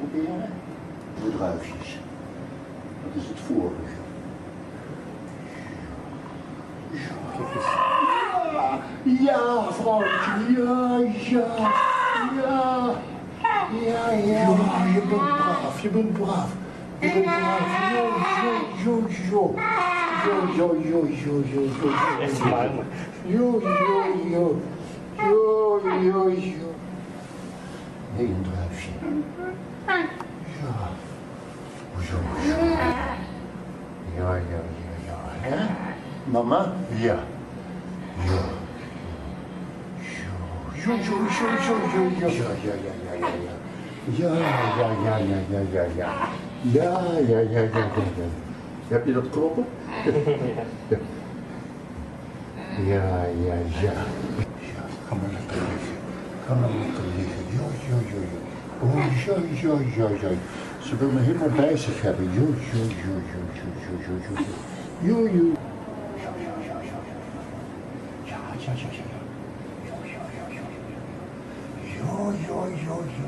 proberen. Bedruifjes. Dat is het voor? Ja, ja, ja, ja, ja, ja, ja. Ja, je bent braaf, je bent braaf. Je bent braaf, yo, yo, yo, yo, yo, yo, yo, yo, yo, yo, yo, yo, yo, yo, Sen. Ya. Ucu ucu. Ya ya ya ya. He? Mama ya. Ya. Yo yo yo yo yo yo. Ya ya ya ya ya ya. Ya ya ya ya ya ya ya. Ya ya ya ya ya ya. Heb je dat kloppen? ja. Ja, ja, ja. Ja, ga maar lekker liggen. Ga maar lekker liggen. Jo, jo, jo, jo. Oh, jo, jo, jo, jo. Ze wil me helemaal bij zich hebben. Jo, jo, jo, jo, jo, jo, jo, jo, jo. Jo, jo. Jo, jo, jo, jo, jo. Ja, ja, ja, ja, ja. Jo, jo, jo, jo.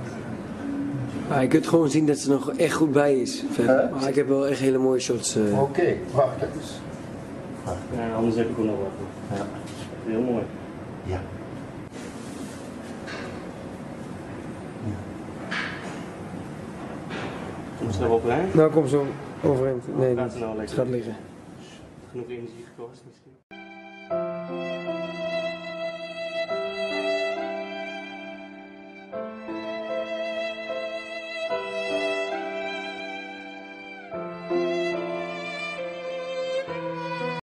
Maar je kunt gewoon zien dat ze nog echt goed bij is. Maar ik heb wel echt hele mooie shots. eh. Oké, wacht even. Wacht. Ja, anders heb ik ook nog wat. Ja. Heel mooi. Ja. Komt ze nou overeind? Nou komt ze overeind. Nee, het gaat liggen. Genoeg energie gekost misschien.